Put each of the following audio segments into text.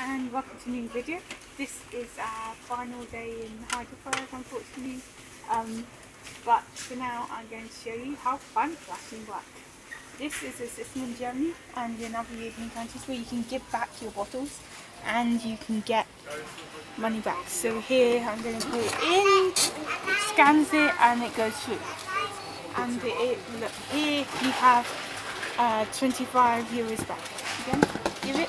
and welcome to a new video. This is our final day in Heidelberg unfortunately um, but for now I'm going to show you how Pfandflaschen works. This is a system in Germany and in other European countries where you can give back your bottles and you can get money back. So here I'm going to put it in, it scans it and it goes through. And it, look, here you have uh, 25 euros back. Again, give it,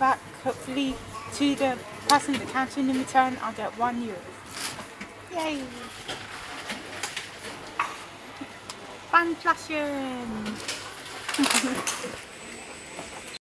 back hopefully to the person at the counter in return I'll get one euro. Yay! Pfandflaschen!